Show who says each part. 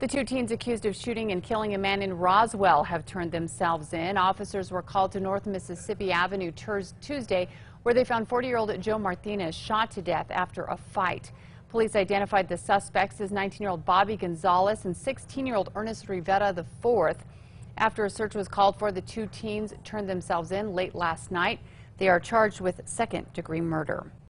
Speaker 1: The two teens accused of shooting and killing a man in Roswell have turned themselves in. Officers were called to North Mississippi Avenue Tuesday, where they found 40-year-old Joe Martinez shot to death after a fight. Police identified the suspects as 19-year-old Bobby Gonzalez and 16-year-old Ernest Rivetta IV. After a search was called for, the two teens turned themselves in late last night. They are charged with second-degree murder.